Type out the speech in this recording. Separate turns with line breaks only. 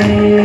Yeah.